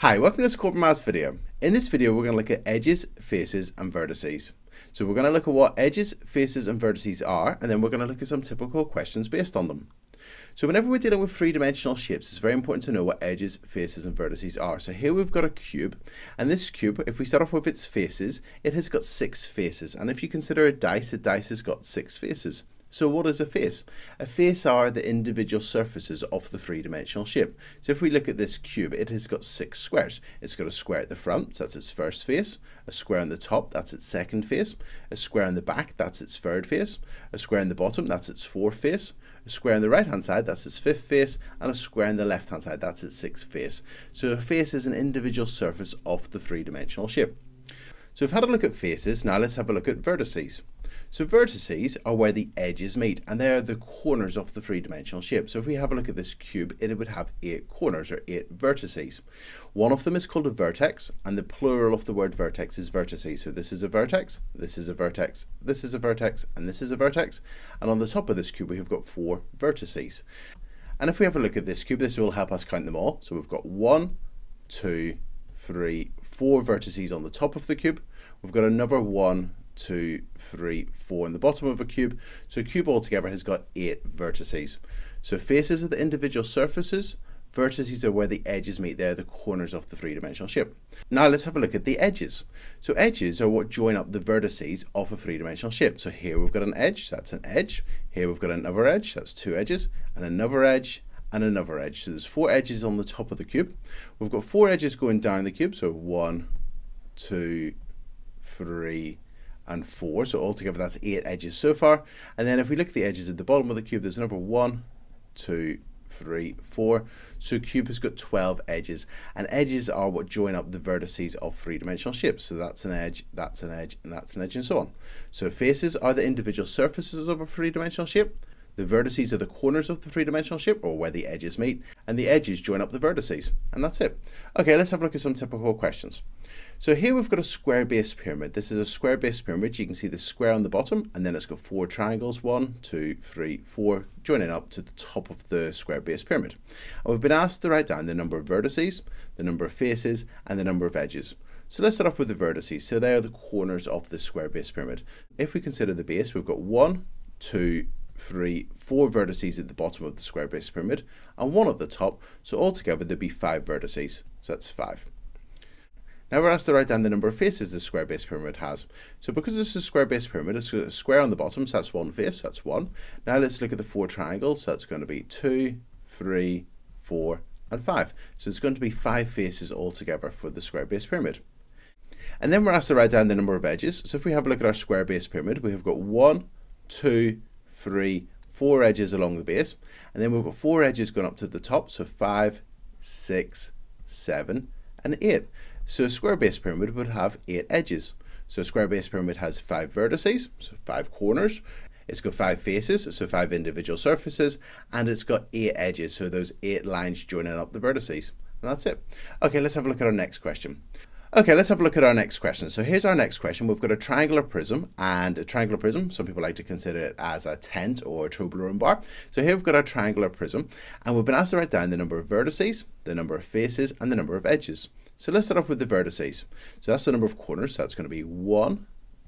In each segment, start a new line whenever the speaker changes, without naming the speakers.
Hi, welcome to this Corbettmaths video. In this video, we're going to look at edges, faces, and vertices. So we're going to look at what edges, faces, and vertices are, and then we're going to look at some typical questions based on them. So whenever we're dealing with three-dimensional shapes, it's very important to know what edges, faces, and vertices are. So here we've got a cube, and this cube, if we start off with its faces, it has got six faces. And if you consider a dice, a dice has got six faces. So what is a face? A face are the individual surfaces of the three-dimensional shape. So if we look at this cube, it has got six squares. It's got a square at the front, so that's its first face, a square on the top, that's its second face, a square on the back, that's its third face, a square on the bottom, that's its fourth face, a square on the right hand side, that's its fifth face, and a square on the left hand side, that's its sixth face. So a face is an individual surface of the three-dimensional shape. So we've had a look at faces, now let's have a look at vertices. So vertices are where the edges meet and they are the corners of the three-dimensional shape. So if we have a look at this cube, it would have eight corners or eight vertices. One of them is called a vertex and the plural of the word vertex is vertices. So this is a vertex, this is a vertex, this is a vertex, and this is a vertex. And on the top of this cube, we have got four vertices. And if we have a look at this cube, this will help us count them all. So we've got one, two, three, four vertices on the top of the cube. We've got another one, two, three, four in the bottom of a cube. So a cube altogether has got eight vertices. So faces are the individual surfaces, vertices are where the edges meet, they're the corners of the three-dimensional shape. Now let's have a look at the edges. So edges are what join up the vertices of a three-dimensional shape. So here we've got an edge, that's an edge. Here we've got another edge, that's two edges, and another edge, and another edge. So there's four edges on the top of the cube. We've got four edges going down the cube, so one, two, three, and 4. So altogether that's 8 edges so far. And then if we look at the edges at the bottom of the cube, there's another one, two, three, four. So cube has got 12 edges. And edges are what join up the vertices of three-dimensional shapes. So that's an edge, that's an edge, and that's an edge, and so on. So faces are the individual surfaces of a three-dimensional shape. The vertices are the corners of the three-dimensional shape, or where the edges meet, and the edges join up the vertices. And that's it. Okay, let's have a look at some typical questions. So here we've got a square base pyramid. This is a square base pyramid. You can see the square on the bottom and then it's got four triangles, one, two, three, four, joining up to the top of the square base pyramid. And we've been asked to write down the number of vertices, the number of faces and the number of edges. So let's start off with the vertices. So they are the corners of the square base pyramid. If we consider the base, we've got one, two, three, four vertices at the bottom of the square base pyramid and one at the top. So altogether there'd be five vertices. So that's five. Now we're asked to write down the number of faces the square base pyramid has. So because this is a square base pyramid, it's a square on the bottom, so that's one face, that's one. Now let's look at the four triangles, so that's going to be two, three, four, and five. So it's going to be five faces altogether for the square base pyramid. And then we're asked to write down the number of edges. So if we have a look at our square base pyramid, we have got one, two, three, four edges along the base. And then we've got four edges going up to the top, so five, six, seven, and eight. So a square base pyramid would have eight edges. So a square base pyramid has five vertices, so five corners. It's got five faces, so five individual surfaces, and it's got eight edges, so those eight lines joining up the vertices. And that's it. Okay, let's have a look at our next question. Okay, let's have a look at our next question. So here's our next question. We've got a triangular prism and a triangular prism. Some people like to consider it as a tent or a Toblerone bar. So here we've got our triangular prism and we've been asked to write down the number of vertices, the number of faces and the number of edges. So let's start off with the vertices. So that's the number of corners. So that's going to be one,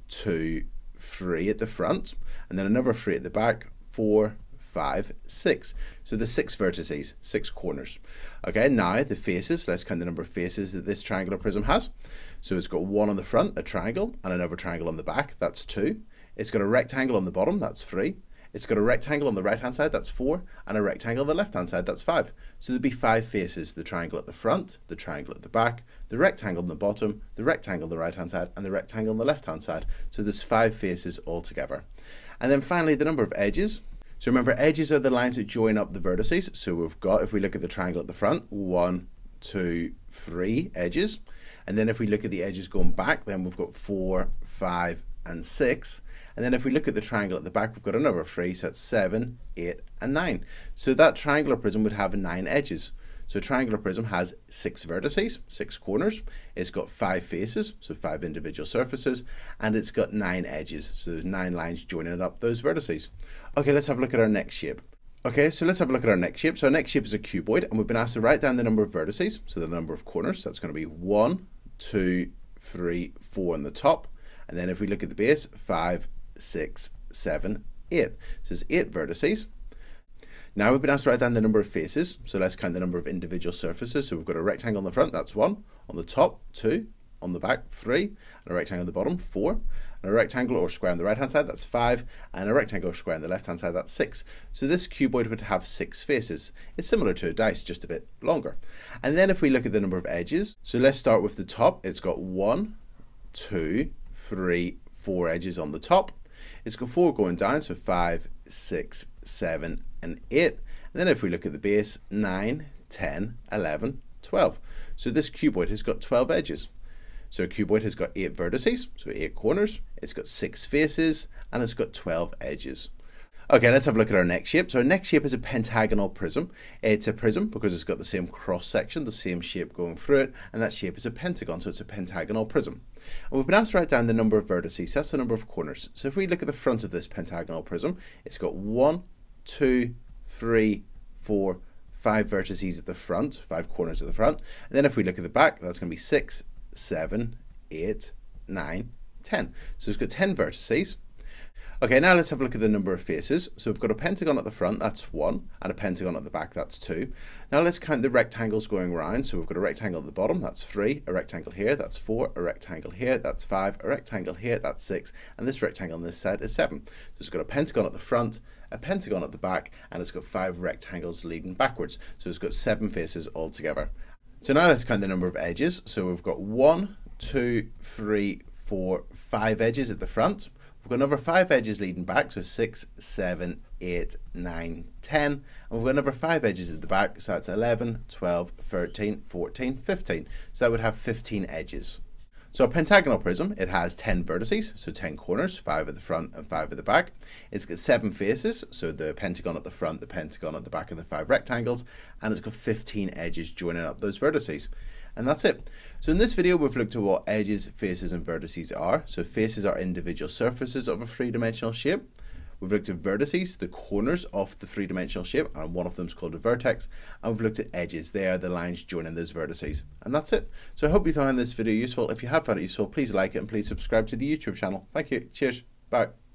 two, three at the front, and then another three at the back, four, five, six. So the six vertices, six corners. Okay, now the faces, let's count the number of faces that this triangular prism has. So it's got one on the front, a triangle, and another triangle on the back, that's two. It's got a rectangle on the bottom, that's three. It's got a rectangle on the right hand side, that's four, and a rectangle on the left hand side, that's five. So there'd be five faces, the triangle at the front, the triangle at the back, the rectangle on the bottom, the rectangle on the right hand side, and the rectangle on the left hand side. So there's five faces altogether. And then finally, the number of edges. So remember, edges are the lines that join up the vertices. So we've got, if we look at the triangle at the front, one, two, three edges. And then if we look at the edges going back, then we've got four, five, and six. And then if we look at the triangle at the back, we've got another three, so it's seven, eight, and nine. So that triangular prism would have nine edges. So a triangular prism has six vertices, six corners. It's got five faces, so five individual surfaces, and it's got nine edges, so there's nine lines joining up those vertices. Okay, let's have a look at our next shape. Okay, so let's have a look at our next shape. So our next shape is a cuboid, and we've been asked to write down the number of vertices, so the number of corners. So That's going to be one, two, three, four on the top. And then if we look at the base, five, six, seven, eight. So there's eight vertices. Now we've been asked to write down the number of faces, so let's count the number of individual surfaces. So we've got a rectangle on the front, that's one. On the top, two. On the back, three. And a rectangle on the bottom, four. And a rectangle or square on the right hand side, that's five. And a rectangle or square on the left hand side, that's six. So this cuboid would have six faces. It's similar to a dice, just a bit longer. And then if we look at the number of edges, so let's start with the top. It's got one, two, three, four edges on the top. It's got four going down, so five, six, seven, and eight. And then if we look at the base, nine, 10, 11, 12. So this cuboid has got 12 edges. So a cuboid has got eight vertices, so eight corners, it's got six faces, and it's got 12 edges. Okay, let's have a look at our next shape. So our next shape is a pentagonal prism. It's a prism because it's got the same cross section, the same shape going through it, and that shape is a pentagon, so it's a pentagonal prism. And we've been asked to write down the number of vertices, that's the number of corners. So if we look at the front of this pentagonal prism, it's got one, two, three, four, five vertices at the front, five corners at the front. And then if we look at the back, that's going to be six, seven, eight, nine, ten. So it's got 10 vertices. Okay, now let's have a look at the number of faces. So we've got a pentagon at the front, that's one, and a pentagon at the back, that's two. Now let's count the rectangles going around. So we've got a rectangle at the bottom, that's three, a rectangle here, that's four, a rectangle here, that's five, a rectangle here, that's six, and this rectangle on this side is seven. So it's got a pentagon at the front, a pentagon at the back, and it's got five rectangles leading backwards. So it's got seven faces altogether. So now let's count the number of edges. So we've got one, two, three, four, five edges at the front. We've got another five edges leading back, so six, seven, eight, nine, ten. And we've got another five edges at the back, so that's 11, 12, 13, 14, 15. So that would have 15 edges. So a pentagonal prism, it has 10 vertices, so 10 corners, 5 at the front and 5 at the back. It's got 7 faces, so the pentagon at the front, the pentagon at the back of the 5 rectangles, and it's got 15 edges joining up those vertices. And that's it. So in this video, we've looked at what edges, faces, and vertices are. So faces are individual surfaces of a three-dimensional shape. We've looked at vertices, the corners of the three-dimensional shape, and one of them is called a vertex. And we've looked at edges, they are the lines joining those vertices. And that's it. So I hope you found this video useful. If you have found it useful, please like it and please subscribe to the YouTube channel. Thank you. Cheers. Bye.